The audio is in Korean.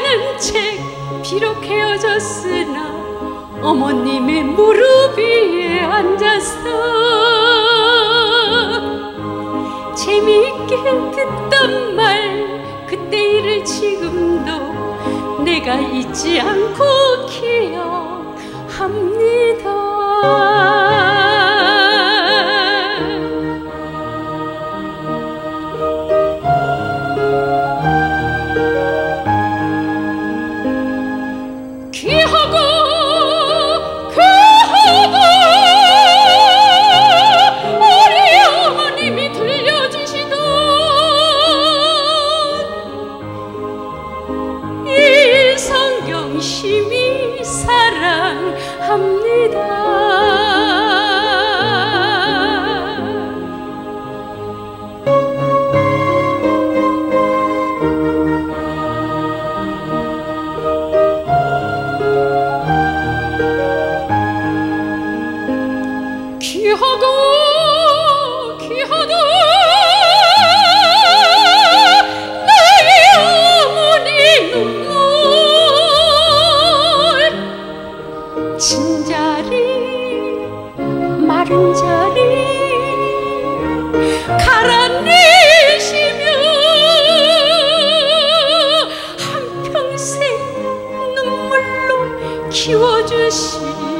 사랑하는 책 비록 헤어졌으나 어머님의 무릎 위에 앉아서 재미있게 듣던 말 그때 일을 지금도 내가 잊지 않고 기억합니다 귀하고 Deus.